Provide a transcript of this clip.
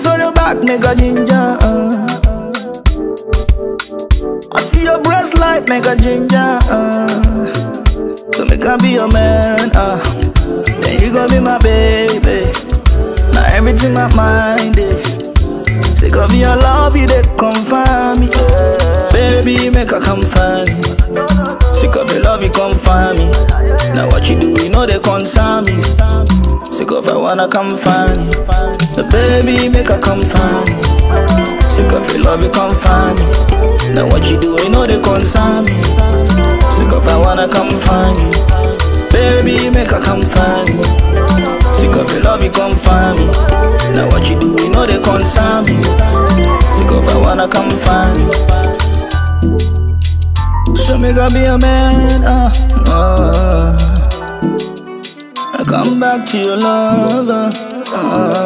Squeeze on your back, mega ginger. Uh. I see your breast like mega ginger. Uh. So me can be your man uh. Then you gon' be my baby. Now everything my mind is. Sick of your love, you they confirm me. Baby, make her come find me Sick of your love, you come find me. Now what you do, you know they concern me. Sick of I wanna come find you. Baby, make her come find me. Sick of your love, you come find me. Now what you do, know they concern me. Sick of I wanna come find you. Baby, make her come find me. Sick of your love, you come find me. Now what you do, you know they concern me. Sick of I wanna come find you. So make I be a man, uh, uh. I come back to your love, uh, uh,